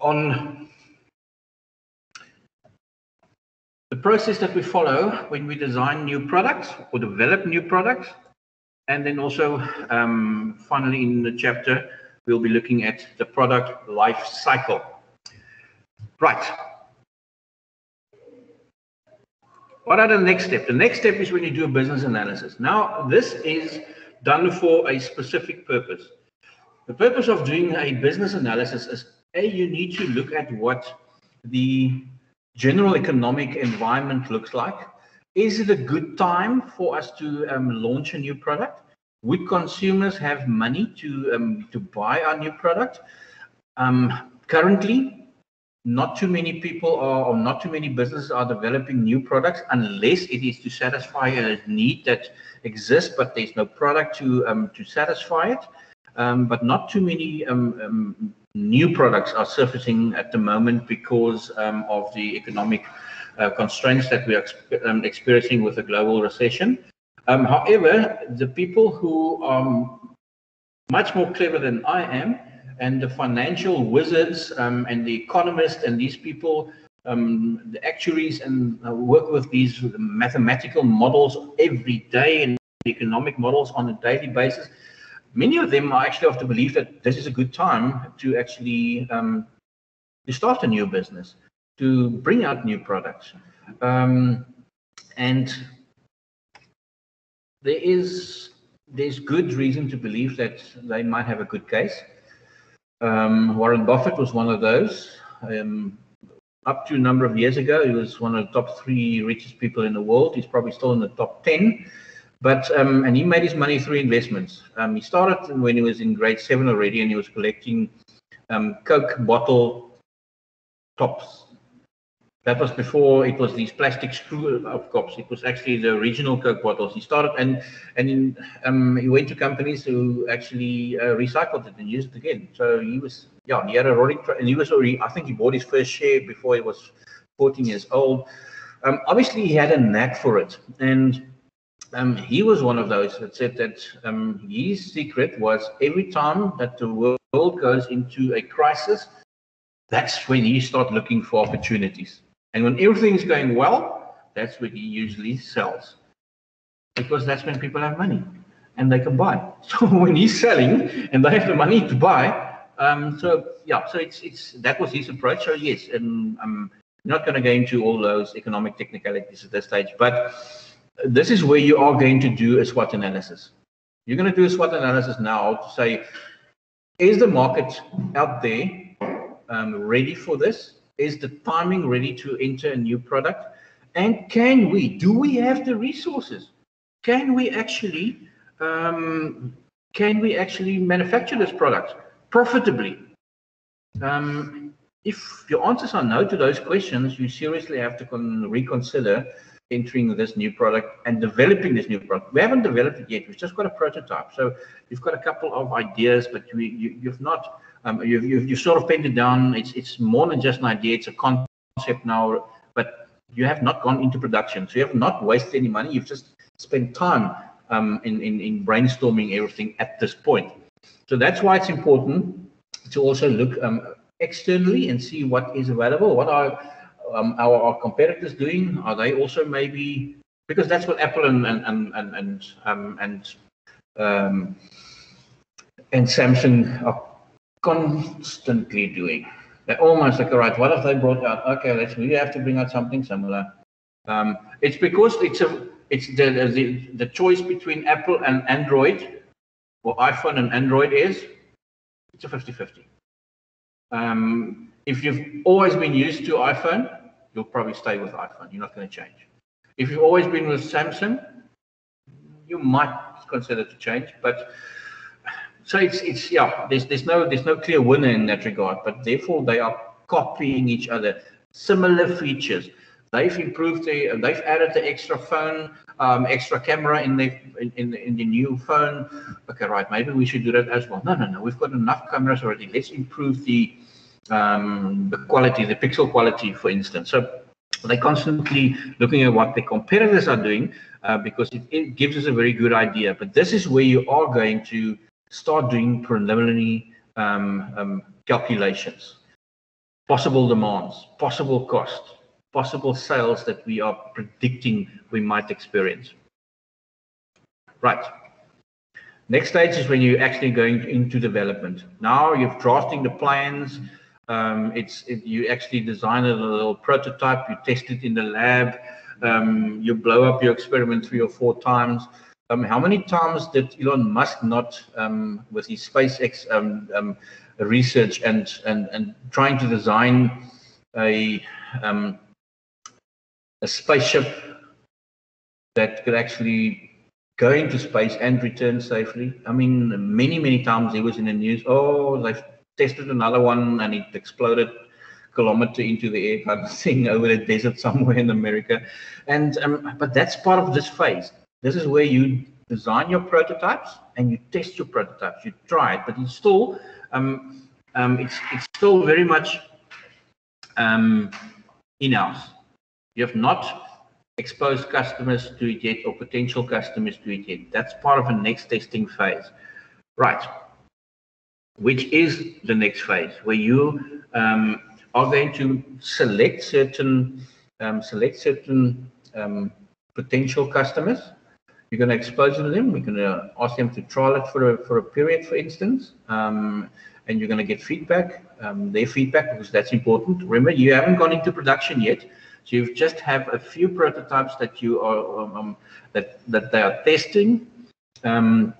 on the process that we follow when we design new products or develop new products. And then also, um, finally, in the chapter, we'll be looking at the product life cycle. Right. What are the next steps? The next step is when you do a business analysis. Now, this is done for a specific purpose. The purpose of doing a business analysis is A, you need to look at what the general economic environment looks like. Is it a good time for us to um, launch a new product? Would consumers have money to um, to buy our new product? Um, currently, not too many people are, or not too many businesses are developing new products unless it is to satisfy a need that exists, but there's no product to um, to satisfy it. Um, but not too many um, um, new products are surfacing at the moment because um, of the economic uh, constraints that we are um, experiencing with the global recession. Um, however, the people who are much more clever than I am, and the financial wizards um, and the economists and these people, um, the actuaries, and uh, work with these mathematical models every day and economic models on a daily basis many of them are actually of the belief that this is a good time to actually um, to start a new business, to bring out new products. Um, and there is there's good reason to believe that they might have a good case. Um, Warren Buffett was one of those. Um, up to a number of years ago, he was one of the top three richest people in the world. He's probably still in the top 10. But um, and he made his money through investments. Um, he started when he was in grade seven already, and he was collecting um, Coke bottle tops. That was before it was these plastic screw up cups. It was actually the original Coke bottles. He started and and in, um, he went to companies who actually uh, recycled it and used it again. So he was yeah he had a rolling and he was already I think he bought his first share before he was 14 years old. Um, obviously he had a knack for it and um, he was one of those that said that um, his secret was every time that the world goes into a crisis, that's when he starts looking for opportunities. And when everything's going well, that's when he usually sells. Because that's when people have money and they can buy. So when he's selling and they have the money to buy, um, so yeah, so it's it's that was his approach. So yes, and I'm not going to go into all those economic technicalities at this stage, but this is where you are going to do a SWOT analysis. You're going to do a SWOT analysis now to say, is the market out there um, ready for this? Is the timing ready to enter a new product? And can we, do we have the resources? Can we actually, um, can we actually manufacture this product profitably? Um, if your answers are no to those questions, you seriously have to reconsider entering this new product and developing this new product. We haven't developed it yet. We've just got a prototype. So you've got a couple of ideas, but you, you, have not, um, you've, you've, you've sort of pinned it down. It's, it's more than just an idea. It's a concept now, but you have not gone into production. So you have not wasted any money. You've just spent time um, in, in, in brainstorming everything at this point. So that's why it's important to also look um, externally and see what is available. What are um, our, our, competitors doing? Are they also maybe because that's what Apple and and and and and um, and, um, and Samsung are constantly doing. They're almost like, all right, what have they brought out? Okay, let's we have to bring out something similar. Um, it's because it's a it's the, the the choice between Apple and Android, or iPhone and Android is it's a 50-50. Um, if you've always been used to iPhone, you'll probably stay with iPhone. You're not going to change. If you've always been with Samsung, you might consider to change. But so it's it's yeah. There's there's no there's no clear winner in that regard. But therefore they are copying each other. Similar features. They've improved the. They've added the extra phone, um, extra camera in the in, in in the new phone. Okay, right. Maybe we should do that as well. No, no, no. We've got enough cameras already. Let's improve the um, the quality, the pixel quality, for instance. So they're constantly looking at what the competitors are doing uh, because it, it, gives us a very good idea. But this is where you are going to start doing preliminary um, um, calculations. possible demands, possible cost, possible sales that we are predicting we might experience. Right. Next stage is when you're actually going into development. Now you're drafting the plans. Um, it's it, you actually design a little prototype. You test it in the lab. Um, you blow up your experiment three or four times. Um, how many times did Elon Musk not, um, with his SpaceX um, um, research and, and and trying to design a a spaceship that could actually go into space and return safely. I mean, many, many times he was in the news, oh, they've tested another one and it exploded kilometer into the air kind of thing over the desert somewhere in America. And um, but that's part of this phase. This is where you design your prototypes and you test your prototypes. You try it, but it's still um, um, it's it's still very much um, in-house. You have not exposed customers to it yet or potential customers to it yet. That's part of the next testing phase. Right. Which is the next phase where you um, are going to select certain um, select certain um, potential customers. You're going to expose to them. We're going to ask them to trial it for a, for a period, for instance, um, and you're going to get feedback, um, their feedback, because that's important. Remember, you haven't gone into production yet, so you just have a few prototypes that you are um, that that they are testing, and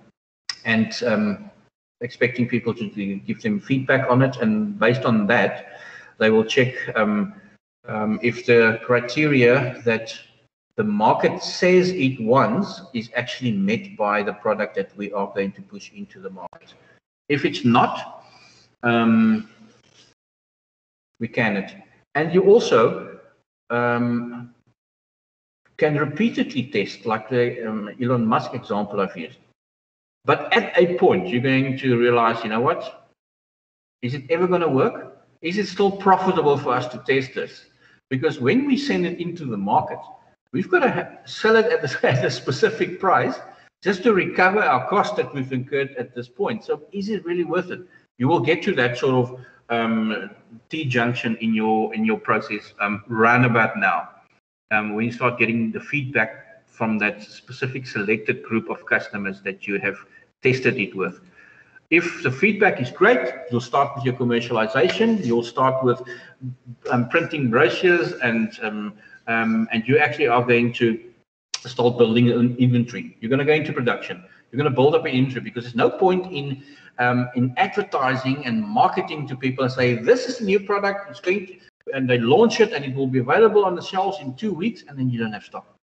expecting people to give them feedback on it, and based on that, they will check um, um, if the criteria that the market says it wants is actually met by the product that we are going to push into the market. If it's not, we can it. And you also um, can repeatedly test, like the um, Elon Musk example I've used. But at a point, you're going to realize, you know what? Is it ever going to work? Is it still profitable for us to test this? Because when we send it into the market, we've got to sell it at, the, at a specific price just to recover our cost that we've incurred at this point. So is it really worth it? You will get to that sort of um, T junction in your in your process um, round about now. Um, when you start getting the feedback from that specific selected group of customers that you have tested it with. If the feedback is great, you'll start with your commercialization. You'll start with um, printing brochures, and um, um, and you actually are going to start building an inventory. You're going to go into production. You're going to build up an inventory because there's no point in um, in advertising and marketing to people and say, this is a new product, it's going to, and they launch it and it will be available on the shelves in two weeks, and then you don't have stock.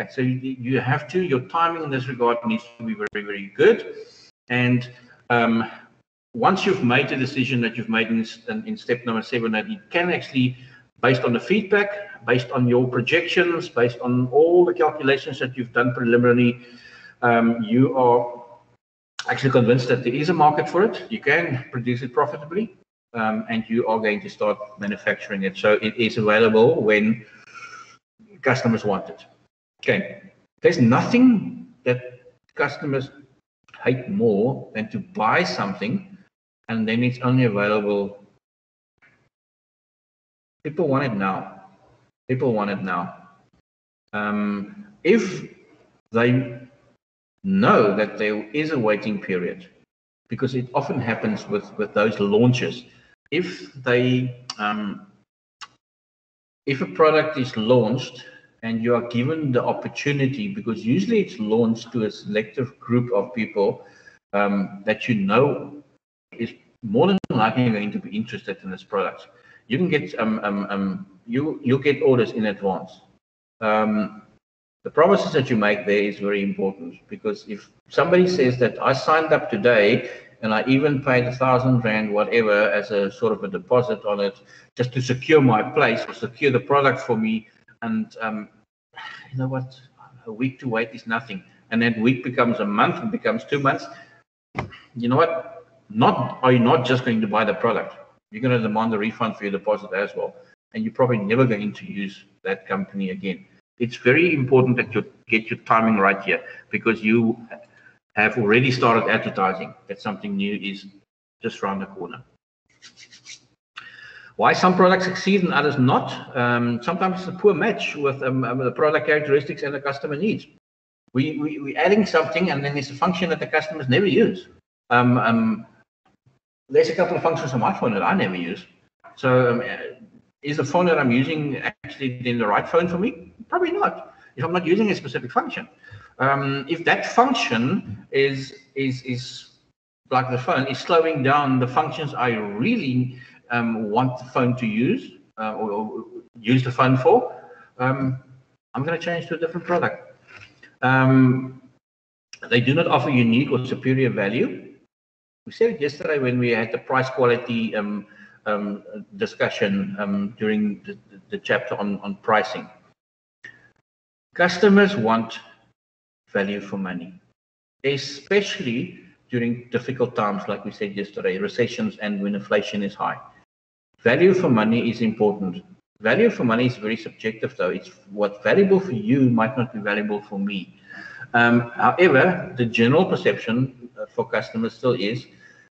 Okay, so you, have to, your timing in this regard needs to be very, very good. And um, once you've made the decision that you've made in, in step number seven, that you can actually, based on the feedback, based on your projections, based on all the calculations that you've done preliminarily, um, you are actually convinced that there is a market for it. You can produce it profitably, um, and you are going to start manufacturing it. So it is available when customers want it. Okay, there's nothing that customers hate more than to buy something and then it's only available. People want it now. People want it now. Um, if they know that there is a waiting period because it often happens with, with those launches. If they um, if a product is launched and you are given the opportunity, because usually it's launched to a selective group of people um, that you know is more than likely going to be interested in this product. You can get um, um, um you you get orders in advance. Um, the promises that you make there is very important because if somebody says that I signed up today and I even paid a thousand rand, whatever, as a sort of a deposit on it, just to secure my place or secure the product for me, and um, you know what, a week to wait is nothing, and that week becomes a month and becomes two months. You know what? Not are you not just going to buy the product? You're going to demand a refund for your deposit as well, and you're probably never going to use that company again it's very important that you get your timing right here because you have already started advertising that something new is just around the corner. Why some products succeed and others not? Um, sometimes it's a poor match with um, um, the product characteristics and the customer needs. We, we, we're adding something and then it's a function that the customers never use. Um, um, there's a couple of functions on my phone that I never use. So um, is the phone that I'm using actually the right phone for me? Probably not. If I'm not using a specific function. Um, if that function is is is like the phone is slowing down the functions I really um, want the phone to use uh, or, or, use the phone for, um, I'm going to change to a different product. Um, they do not offer unique or superior value. We said it yesterday when we had the price quality um, um, discussion um, during the, the chapter on, on pricing. Customers want value for money, especially during difficult times, like we said yesterday, recessions and when inflation is high. Value for money is important. Value for money is very subjective, though. It's what's valuable for you might not be valuable for me. Um, however, the general perception uh, for customers still is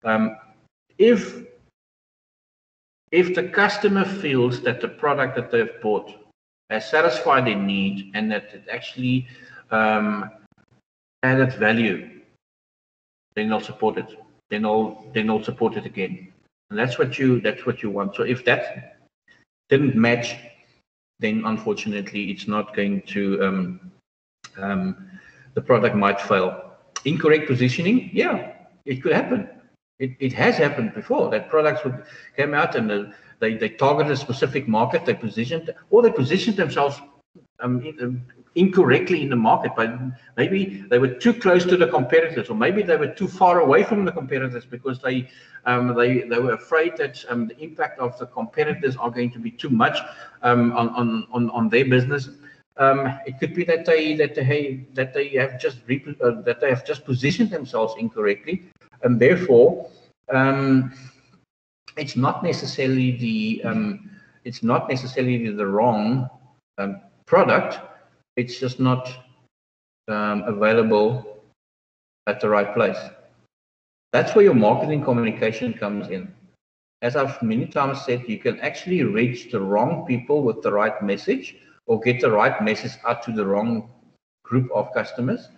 um, if if the customer feels that the product that they've bought has satisfied their need and that it actually um, added value, then they'll support it. Then they'll then they'll support it again. And that's what you that's what you want. So if that didn't match, then unfortunately it's not going to um, um, the product might fail. Incorrect positioning, yeah, it could happen. It, it has happened before that products would came out and the, they they targeted a specific market, they positioned or they positioned themselves um, in, um, incorrectly in the market, but maybe they were too close to the competitors, or maybe they were too far away from the competitors because they um, they they were afraid that um, the impact of the competitors are going to be too much um, on, on on on their business. Um, it could be that they that they that they have just uh, that they have just positioned themselves incorrectly, and therefore um, it's not necessarily the um, it's not necessarily the wrong product it's just not um, available at the right place. That's where your marketing communication comes in. As I've many times said, you can actually reach the wrong people with the right message or get the right message out to the wrong group of customers,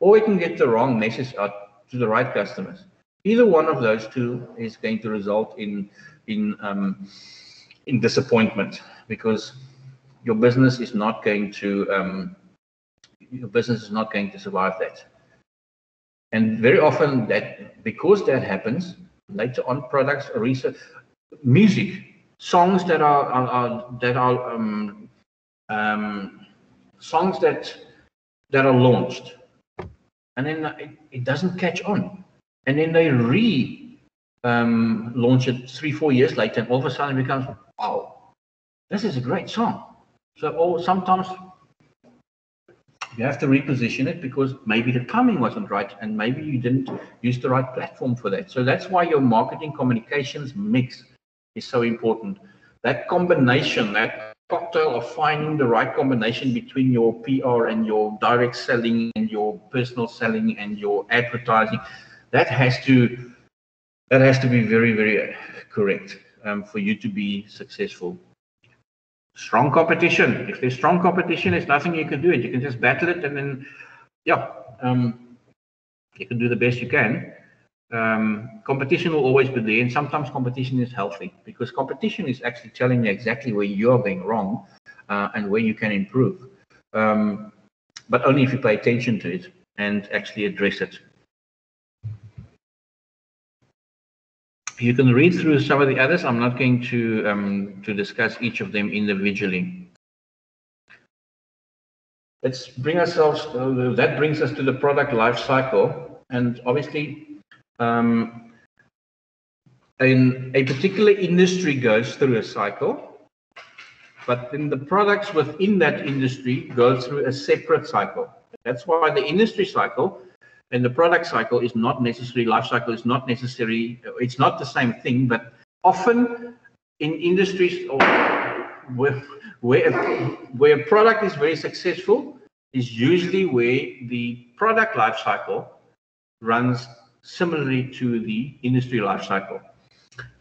or you can get the wrong message out to the right customers. Either one of those two is going to result in in um, in disappointment because your business is not going to um, your business is not going to survive that. And very often that because that happens, later on products research music, songs that are, are, are that are um, um, songs that that are launched, and then it, it doesn't catch on, and then they re um, launch it three four years later, and all of a sudden it becomes wow, this is a great song. So oh, sometimes you have to reposition it because maybe the timing wasn't right and maybe you didn't use the right platform for that. So that's why your marketing communications mix is so important. That combination, that cocktail of finding the right combination between your PR and your direct selling and your personal selling and your advertising, that has to that has to be very, very correct um, for you to be successful strong competition. If there's strong competition, there's nothing you can do it. You can just battle it and then, yeah, um, you can do the best you can. Um, competition will always be there, and sometimes competition is healthy because competition is actually telling you exactly where you are going wrong uh, and where you can improve. Um, but only if you pay attention to it and actually address it. You can read through some of the others. I'm not going to um, to discuss each of them individually. Let's bring ourselves. Uh, that brings us to the product life cycle, and obviously, um, in a particular industry goes through a cycle, but then the products within that industry go through a separate cycle. That's why the industry cycle and the product cycle is not necessarily life cycle is not necessary uh, it's not the same thing but often in industries or where where where a product is very successful is usually where the product life cycle runs similarly to the industry life cycle.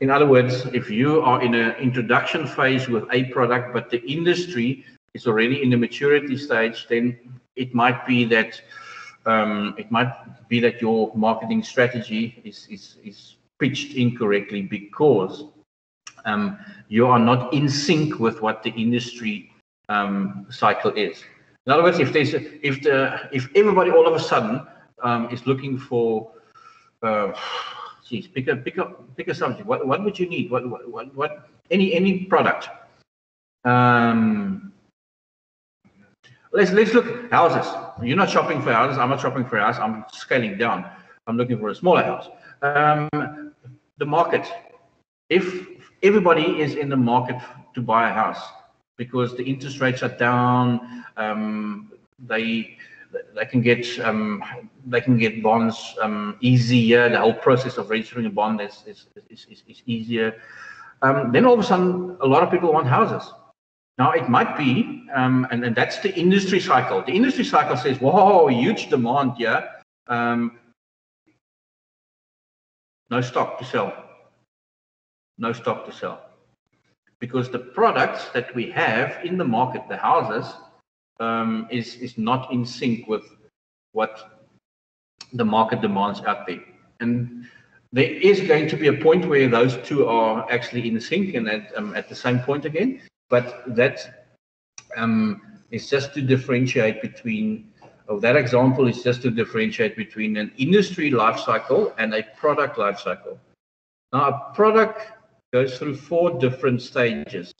In other words, if you are in an introduction phase with a product, but the industry is already in the maturity stage, then it might be that um, it might be that your marketing strategy is is, is pitched incorrectly because um, you are not in sync with what the industry um, cycle is. In other words, if there's a, if the if everybody all of a sudden um, is looking for uh, geez, pick a pick a pick a subject. What what would you need? What what what, any any product? Um, let's let's look houses. You're not shopping for houses. I'm not shopping for houses. I'm scaling down. I'm looking for a smaller house. Um, the market. If everybody is in the market to buy a house because the interest rates are down, um, they they can get um, they can get bonds um, easier. The whole process of registering a bond is is, is, is, is easier. Um, then all of a sudden, a lot of people want houses. Now it might be, um, and, and that's the industry cycle. The industry cycle says, "Whoa, huge demand here. Um, no stock to sell. No stock to sell." Because the products that we have in the market, the houses, um, is is not in sync with what the market demands out there. And there is going to be a point where those two are actually in sync and at, um, at the same point again. But that um, is just to differentiate between, oh, that example is just to differentiate between an industry life cycle and a product life cycle. Now, a product goes through four different stages.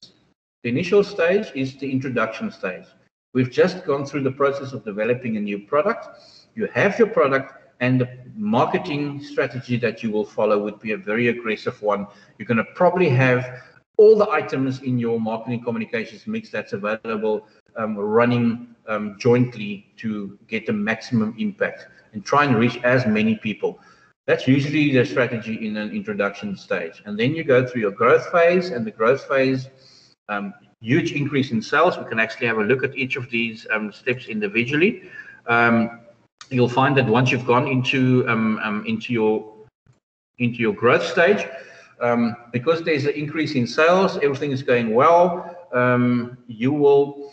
The initial stage is the introduction stage. We've just gone through the process of developing a new product. You have your product and the marketing strategy that you will follow would be a very aggressive one. You're going to probably have all the items in your marketing communications mix that's available um, running um, jointly to get the maximum impact and try and reach as many people. That's usually the strategy in an introduction stage. And then you go through your growth phase, and the growth phase, um, huge increase in sales. We can actually have a look at each of these um, steps individually. Um, you'll find that once you've gone into um, into your into your growth stage, um, because there's an increase in sales, everything is going well. Um, you will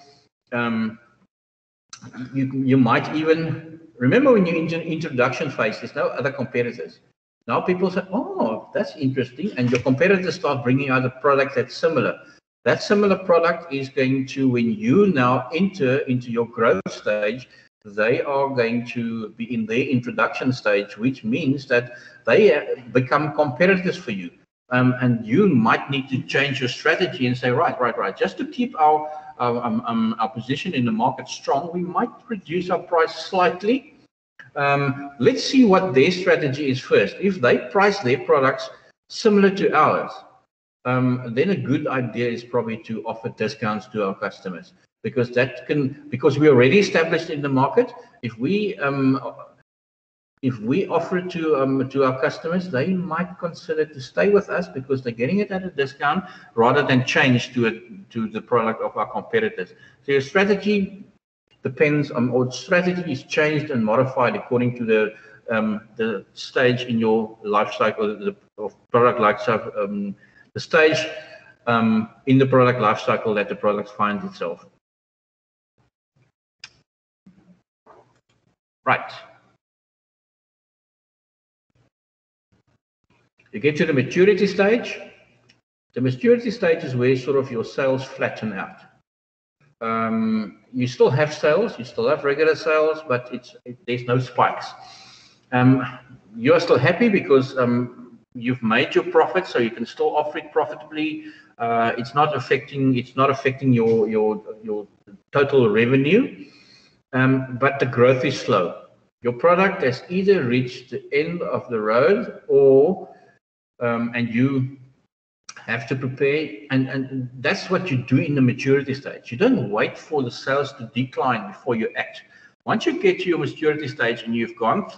you you might even remember when you're in introduction phase. There's no other competitors. Now people say, "Oh, that's interesting," and your competitors start bringing out a product that's similar that similar product is going to, when you now enter into your growth stage, they are going to be in their introduction stage, which means that they uh, become competitors for you. Um, and you might need to change your strategy and say, right, right, right, just to keep our, um, um, our position in the market strong, we might reduce our price slightly. Um, let's see what their strategy is first. If they price their products similar to ours, um, then a good idea is probably to offer discounts to our customers because that can because we're already established in the market. If we um, if we offer it to um, to our customers, they might consider to stay with us because they're getting it at a discount rather than change to it to the product of our competitors. So your strategy depends on or strategy is changed and modified according to the um, the stage in your life cycle, the of product life cycle. Um, the stage um, in the product lifecycle that the product finds itself. Right. You get to the maturity stage. The maturity stage is where sort of your sales flatten out. Um, you still have sales, you still have regular sales, but it's it, there's no spikes. Um, you're still happy because um, you've made your profit, so you can still offer it profitably. Uh, it's not affecting it's not affecting your your your total revenue, um, but the growth is slow. Your product has either reached the end of the road, or um, and you have to prepare, and and that's what you do in the maturity stage. You don't wait for the sales to decline before you act. Once you get to your maturity stage and you've gone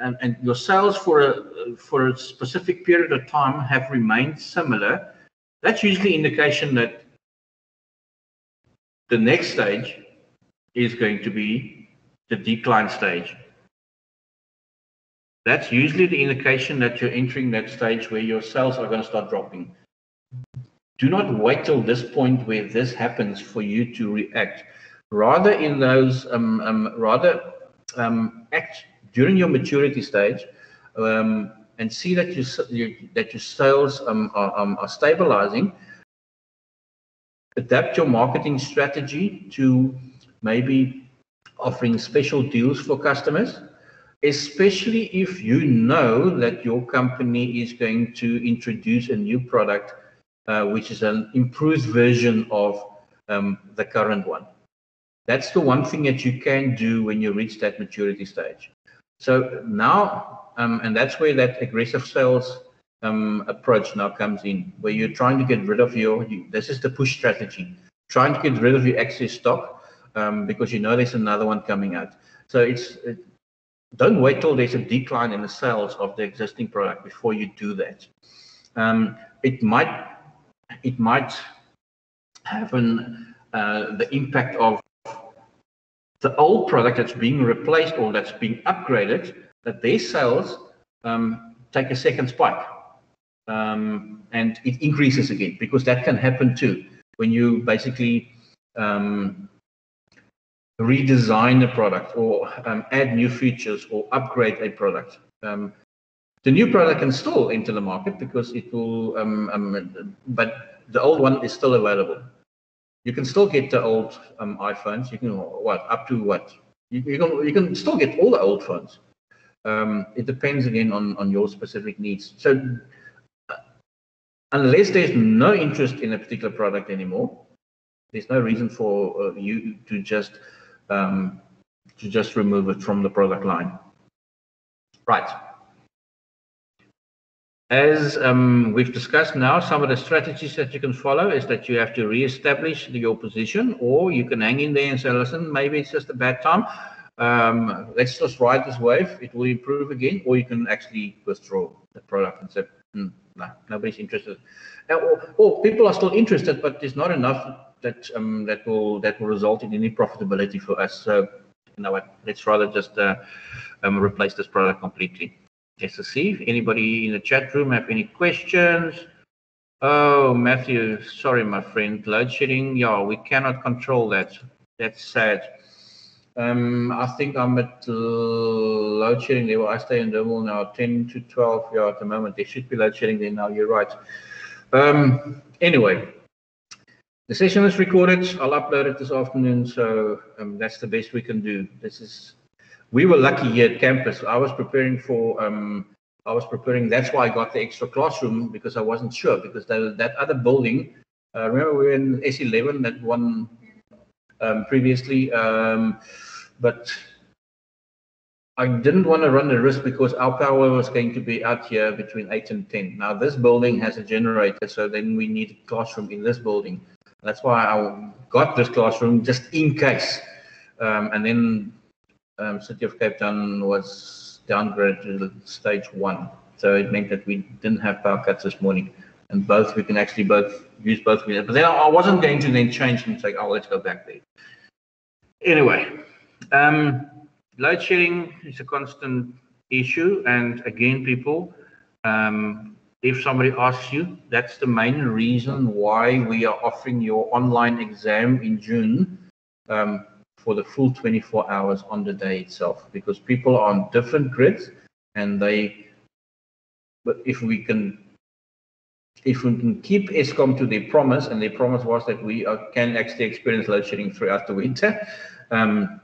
and, and your sales for a for a specific period of time have remained similar, that's usually indication that the next stage is going to be the decline stage. That's usually the indication that you're entering that stage where your sales are going to start dropping. Do not wait till this point where this happens for you to react. Rather, in those, um, um, rather um, act during your maturity stage um, and see that you, you that your sales um, are, um, are stabilizing. Adapt your marketing strategy to maybe offering special deals for customers especially if you know that your company is going to introduce a new product, uh, which is an improved version of um, the current one. That's the one thing that you can do when you reach that maturity stage. So now, um, and that's where that aggressive sales um, approach now comes in, where you're trying to get rid of your, you, this is the push strategy, trying to get rid of your excess stock um, because you know there's another one coming out. So it's, it, don't wait till there's a decline in the sales of the existing product before you do that. Um, it might it might have an, uh, the impact of the old product that's being replaced or that's being upgraded, that their sales um, take a second spike um, and it increases again because that can happen too when you basically um, redesign a product or um, add new features or upgrade a product. Um, the new product can still enter the market because it will, um, um but the old one is still available. You can still get the old um, iPhones. You can what up to what you, you, can you can still get all the old phones. Um, it depends again on on your specific needs. So uh, unless there's no interest in a particular product anymore, there's no reason for uh, you to just um, to just remove it from the product line. Right. As um, we've discussed now, some of the strategies that you can follow is that you have to re-establish your position, or you can hang in there and say, listen, maybe it's just a bad time. Um, let's just ride this wave. It will improve again, or you can actually withdraw the product and say, hmm, no, nobody's interested. Or, or people are still interested, but there's not enough that um, that will that will result in any profitability for us. So you know what? Let's rather just uh, um, replace this product completely. Let's see if anybody in the chat room have any questions. Oh, Matthew, sorry, my friend. Load shedding, yeah, we cannot control that. That's sad. Um, I think I'm at uh, load shedding level. I stay in Durban now, 10 to 12. Yeah, at the moment, there should be load shedding there now. You're right. Um, anyway, the session is recorded. I'll upload it this afternoon, so um, that's the best we can do. This is, we were lucky here at campus. I was preparing for, um, I was preparing. That's why I got the extra classroom because I wasn't sure because that, that other building. Uh, remember we were in S11 that one um, previously, um, but I didn't want to run the risk because our power was going to be out here between 8 and 10. Now, this building has a generator, so then we need a classroom in this building. That's why I got this classroom just in case. Um, and then um, City of Cape Town was downgraded to stage one. So it meant that we didn't have power cuts this morning. And both, we can actually both use both. But then I wasn't going to then change and say, oh, let's go back there. Anyway, um, load shedding is a constant issue. And again, people, um, if somebody asks you, that's the main reason why we are offering your online exam in June um, for the full 24 hours on the day itself, because people are on different grids and they, but if we can, if we can keep Eskom to their promise, and their promise was that we are, can actually experience load shedding throughout the winter, um,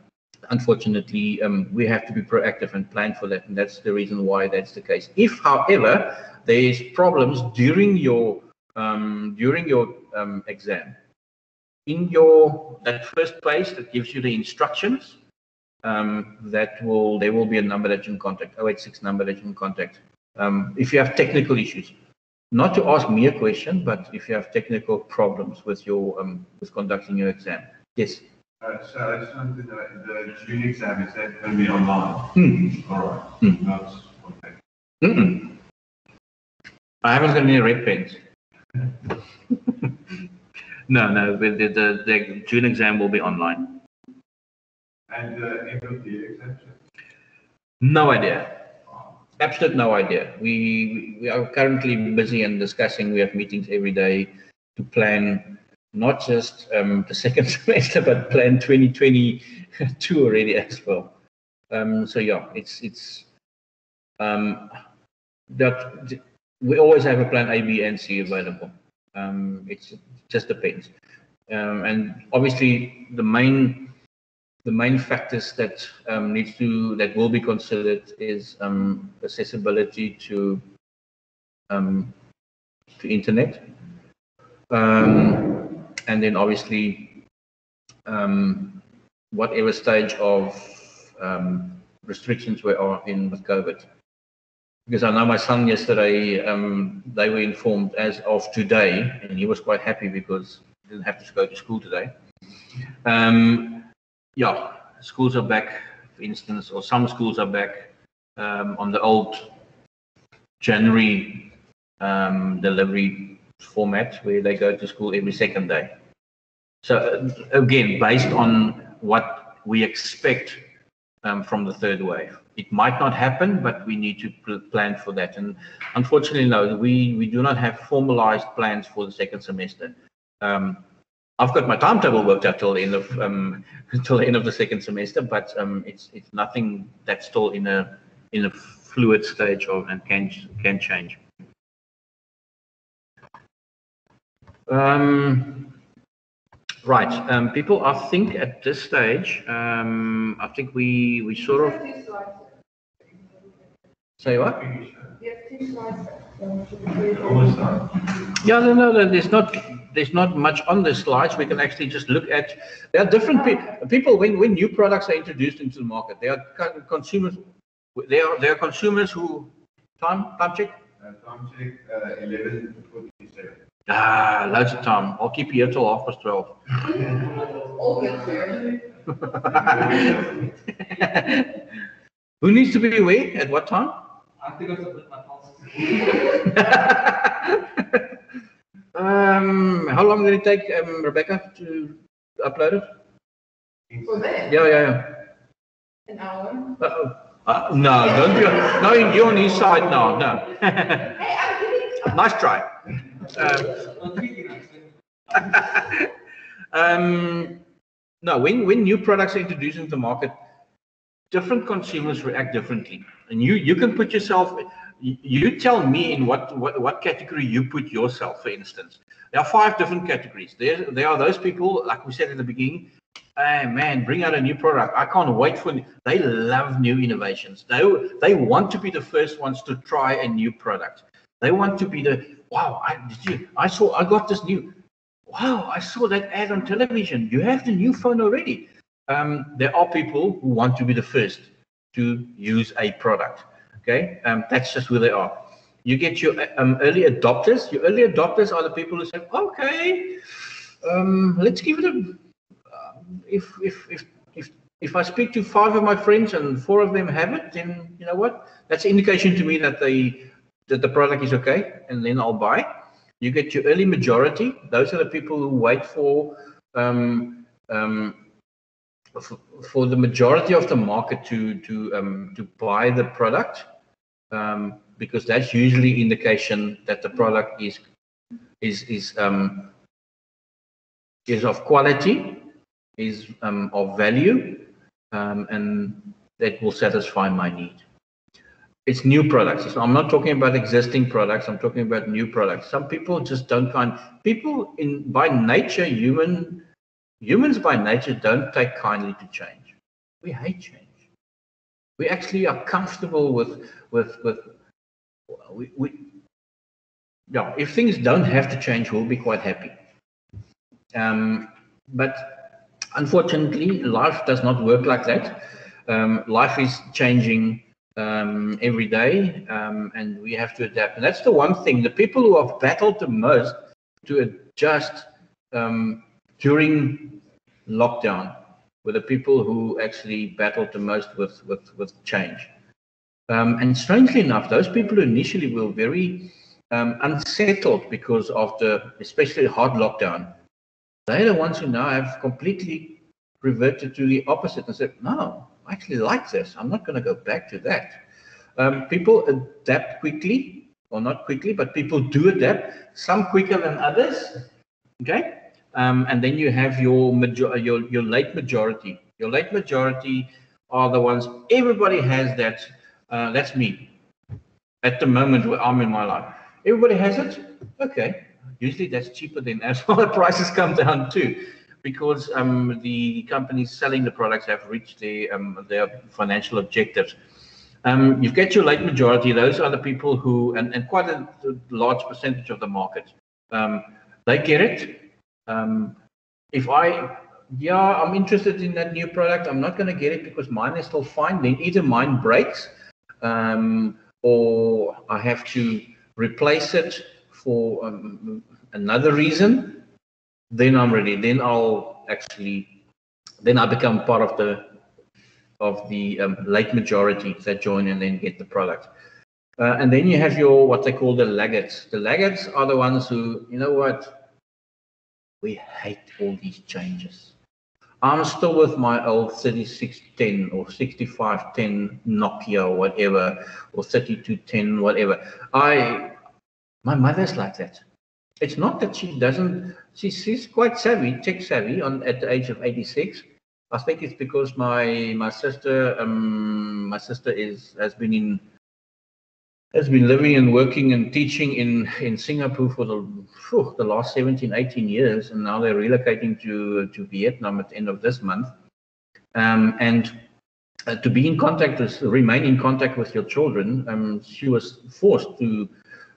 unfortunately, um, we have to be proactive and plan for that, and that's the reason why that's the case. If, however, there is problems during your um, during your um, exam. In your that first place that gives you the instructions, um, that will there will be a number that you can contact, 086 number that you can contact. Um, if you have technical issues, not to ask me a question, but if you have technical problems with your um, with conducting your exam. Yes. Uh, so I just wanted to know the June exam is that going to be online? Hmm. All right. Hmm. That's okay. Mm -mm. I haven't got any red pens. no, no, the, the, the June exam will be online. And the end of the exam? No idea. absolute no idea. We we are currently busy and discussing. We have meetings every day to plan not just um, the second semester, but plan 2022 already as well. Um, so yeah, it's it's um, that we always have a plan A, B, and C available. Um, it just depends, um, and obviously the main the main factors that um, needs to that will be considered is um, accessibility to um, to internet, um, and then obviously um, whatever stage of um, restrictions we are in with COVID. Because I know my son yesterday, they were informed as of today, and he was quite happy because he didn't have to go to school today. Um, yeah, schools are back, for instance, or some schools are back um, on the old January um, delivery format where they go to school every second day. So again, based on what we expect um, from the third wave. It might not happen, but we need to pl plan for that. And unfortunately, no, we, we do not have formalized plans for the second semester. Um, I've got my timetable worked out till the end of um, till the end of the second semester, but um, it's it's nothing that's still in a in a fluid stage of and can can change. Um, right, um, people. I think at this stage, um, I think we we sort of say what? Yeah, no, no, there's not there's not much on the slides. We can actually just look at. There are different pe people when when new products are introduced into the market. There are consumers. There are there are consumers who time time check. Uh, time check uh, eleven. Ah, loads of time. I'll keep you here till half past twelve. Who needs to be away at what time? I think I submit my pulse. Um, how long did it take, um, Rebecca, to upload it? For that, Yeah, yeah, yeah. an hour. Uh-oh. Uh, no, don't be. No, you're on his side now. No. Hey, I'm giving. nice try. Um, um, no, when when new products are introduced into the market, different consumers react differently, and you you can put yourself. You tell me in what, what what category you put yourself. For instance, there are five different categories. There there are those people, like we said in the beginning. Hey man, bring out a new product. I can't wait for. They love new innovations. They they want to be the first ones to try a new product. They want to be the wow. I you? I saw. I got this new. Wow, I saw that ad on television. You have the new phone already. Um, there are people who want to be the first to use a product. Okay, um, that's just who they are. You get your um, early adopters. Your early adopters are the people who say, okay, um, let's give it a. Uh, if if if if if I speak to five of my friends and four of them have it, then you know what? That's indication to me that they that the product is okay, and then I'll buy. You get your early majority. Those are the people who wait for um, um, for, for the majority of the market to to um, to buy the product, um, because that's usually indication that the product is is is um, is of quality, is um, of value, um, and that will satisfy my need. It's new products. So I'm not talking about existing products. I'm talking about new products. Some people just don't find people in by nature human humans by nature don't take kindly to change. We hate change. We actually are comfortable with with with we, we yeah. If things don't have to change, we'll be quite happy. Um, but unfortunately, life does not work like that. Um, life is changing um, every day, um, and we have to adapt. And that's the one thing. The people who have battled the most to adjust um, during lockdown were the people who actually battled the most with with with change. Um, and strangely enough, those people who initially were very um, unsettled because of the especially hard lockdown, they're the ones who now have completely reverted to the opposite and said, "No, I actually like this. I'm not going to go back to that." Um, people adapt quickly, or not quickly, but people do adapt. Some quicker than others. Okay, um, and then you have your major, your your late majority. Your late majority are the ones everybody has that. Uh, that's me. At the moment where I'm in my life, everybody has it. Okay, usually that's cheaper than as well. The prices come down too because um, the companies selling the products have reached their, um, their financial objectives. Um, you've got your late majority, those are the people who, and, and quite a, a large percentage of the market, um, they get it. Um, if I, yeah, I'm interested in that new product, I'm not going to get it because mine is still fine, then either mine breaks um, or I have to replace it for another reason then I'm ready. Then I'll actually, then I become part of the of the um, late majority that join and then get the product. Uh, and then you have your what they call the laggards. The laggards are the ones who, you know what, we hate all these changes. I'm still with my old 3610 or 6510 Nokia or whatever, or 3210, whatever. I, my mother's like that it's not that she doesn't she, she's quite savvy tech savvy on at the age of 86 i think it's because my my sister um my sister is has been in has been living and working and teaching in in singapore for the the last 17 18 years and now they're relocating to to vietnam at the end of this month. Um and uh, to be in contact with remain in contact with your children um she was forced to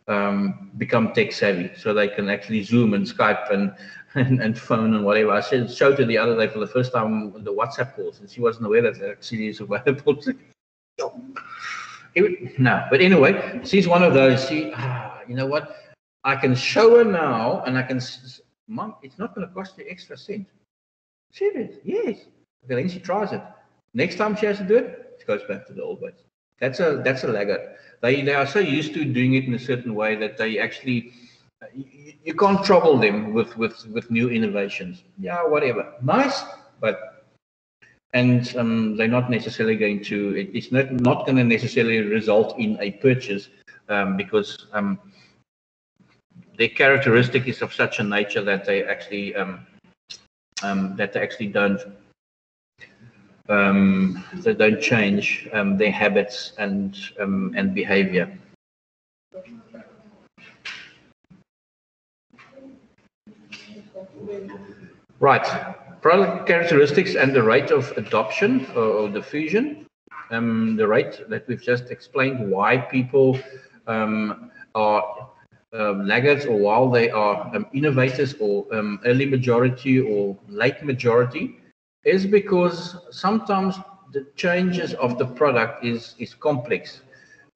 um, become tech savvy so they can actually Zoom and Skype and, and, and phone and whatever. I said, showed her the other day for the first time the WhatsApp calls and she wasn't aware that actually is available. it, no, but anyway, she's one of those. She, ah, you know what? I can show her now and I can, mom, it's not going to cost you extra cent. Serious? Yes. Okay, then she tries it. Next time she has to do it, she goes back to the old ways. That's a that's a laggard they they are so used to doing it in a certain way that they actually you, you can't trouble them with with with new innovations. Yeah, whatever, nice, but and um, they're not necessarily going to. It, it's not not going to necessarily result in a purchase um, because um, their characteristic is of such a nature that they actually um, um, that they actually don't um, they don't change um, their habits and um, and behavior. Right, product characteristics and the rate of adoption or, diffusion. Um, the rate that we've just explained why people um, are um, laggards or while they are um, innovators or um, early majority or late majority is because sometimes the changes of the product is is complex.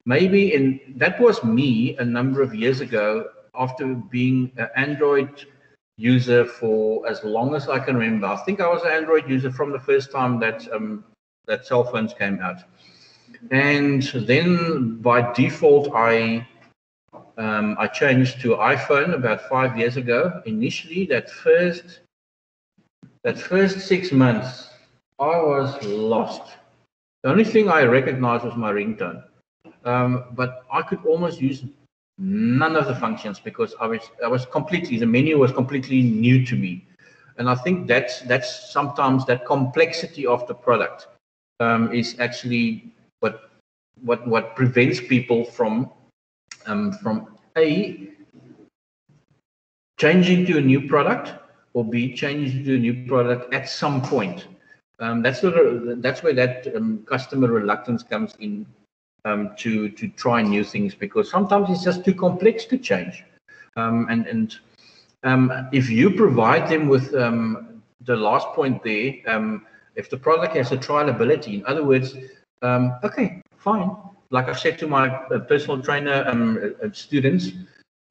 Maybe in that was me a number of years ago after being an Android user for as long as I can remember. I think I was an Android user from the first time that um, that cell phones came out, and then by default I um, I changed to iPhone about five years ago. Initially, that first that first six months, I was lost. The only thing I recognized was my ringtone. Um, but I could almost use none of the functions because I was I was completely the menu was completely new to me, and I think that's that's sometimes that complexity of the product um, is actually what what what prevents people from um, from a changing to a new product or be changed to a new product at some point. Um, that's the, that's where that um, customer reluctance comes in um, to to try new things because sometimes it's just too complex to change. Um, and and um, if you provide them with um, the last point there, if the product has a trialability, in other words, okay, fine. Like I said to my uh, personal trainer uh, students,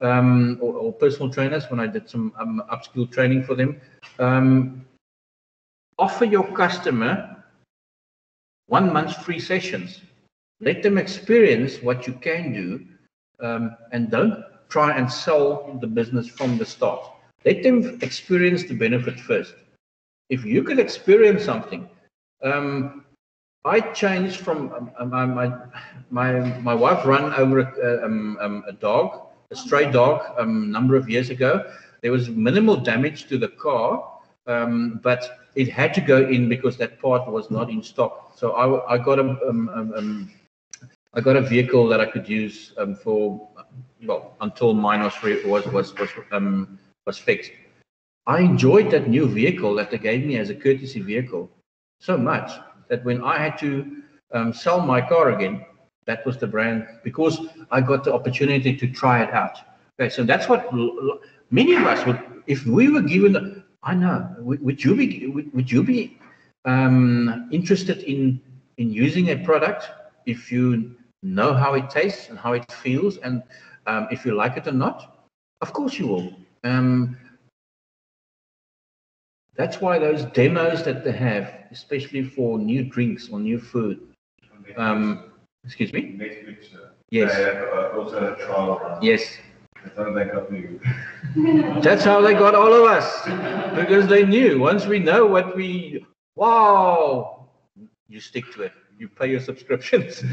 um, or, or, personal trainers when I did some um, upskill training for them. Um, offer your customer one month free sessions. Let them experience what you can do um, and don't try and sell the business from the start. Let them experience the benefit first. If you can experience something, um, I changed from um, um, my my my, my wife ran over a, um, um, a dog, a stray dog, a um, number of years ago. There was minimal damage to the car, um, but it had to go in because that part was not in stock. So I, I got a um, um, um, I got a vehicle that I could use um, for well until mine was was was was was fixed. I enjoyed that new vehicle that they gave me as a courtesy vehicle so much that when I had to sell my car again, that was the brand because I got the opportunity to try it out. Okay, so that's what many of us would, if we were given. I know. Would, would you be? Would, would you be um, interested in in using a product if you know how it tastes and how it feels and um, if you like it or not? Of course you will. Um, that's why those demos that they have, especially for new drinks or new food. Um, excuse me. Netflix. uh, Yes. They have uh, also a trial run. Yes. That's how they got you. That's how they got all of us because they knew once we know what we wow, you stick to it. You pay your subscriptions.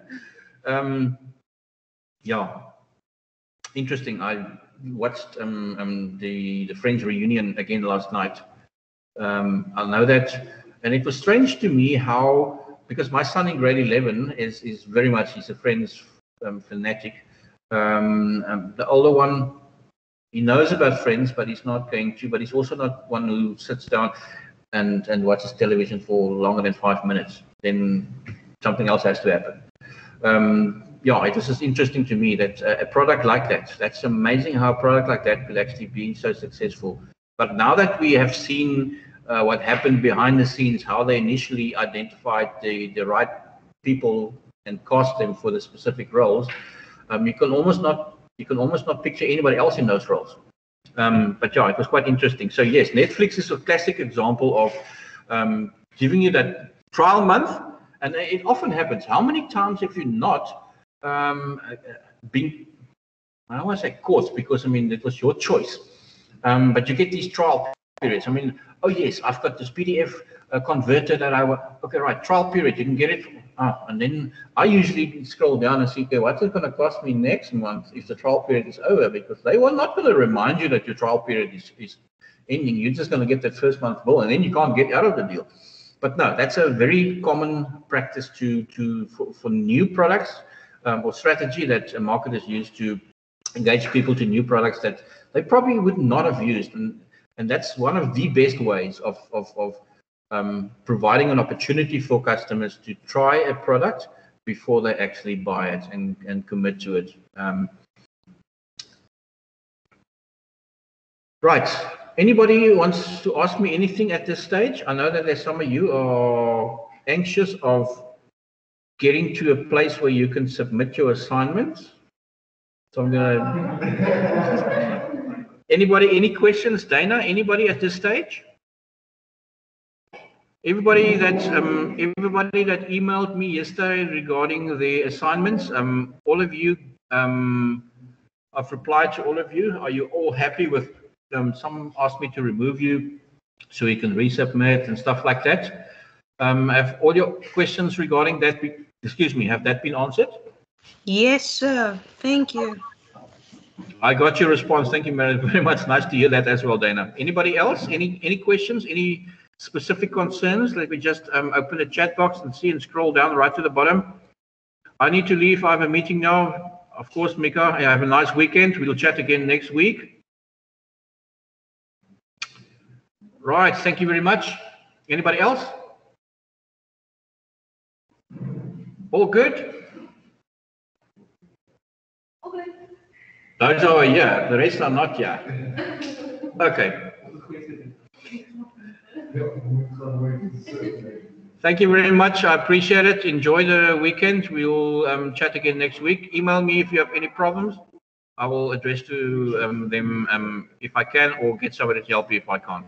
um, yeah, interesting. I watched um, um, the the Friends reunion again last night. Um, I know that, and it was strange to me how because my son in grade eleven is is very much he's a Friends um, fanatic. Um, um, the older one he knows about friends, but he's not going to. But he's also not one who sits down and and watches television for longer than five minutes. Then something else has to happen. Um, yeah, it was just interesting to me that a product like that. That's amazing how a product like that could actually be so successful. But now that we have seen uh, what happened behind the scenes, how they initially identified the the right people and cast them for the specific roles, um, you can almost not you can almost not picture anybody else in those roles. Um, but yeah, it was quite interesting. So yes, Netflix is a classic example of um, giving you that trial month, and it often happens. How many times have you not um, been? I don't want to say caught because I mean it was your choice, um, but you get these trial periods. I mean, oh yes, I've got this PDF uh, converter that I want. Okay, right, trial period. You can get it. Ah, and then I usually scroll down and see, okay, what's it going to cost me next month if the trial period is over? Because they were not going to remind you that your trial period is, is ending. You're just going to get that first month bill, and then you can't get out of the deal. But no, that's a very common practice to to for, for new products um, or strategy that marketers use to engage people to new products that they probably would not have used, and and that's one of the best ways of of, of um, providing an opportunity for customers to try a product before they actually buy it and, and commit to it. Um, right. Anybody wants to ask me anything at this stage? I know that there's some of you are anxious of getting to a place where you can submit your assignments. So I'm gonna. Anybody? Any questions, Dana? Anybody at this stage? Everybody that um, everybody that emailed me yesterday regarding the assignments, um, all of you, um, I've replied to all of you. Are you all happy with? Um, some asked me to remove you so you can resubmit and stuff like that. Um, have all your questions regarding that? Be, excuse me, have that been answered? Yes, sir. Thank you. I got your response. Thank you very, much. Nice to hear that as well, Dana. Anybody else? Any any questions? Any specific concerns? Let me just um, open the chat box and see and scroll down right to the bottom. I need to leave. I have a meeting now. Of course, Mika, have a nice weekend. We'll chat again next week. Right. Thank you very much. Anybody else? All good? Those are yeah. The rest are not yeah. Okay. Thank you very much. I appreciate it. Enjoy the weekend. We'll um, chat again next week. Email me if you have any problems. I will address to um, them um, if I can or get somebody to help you if I can't.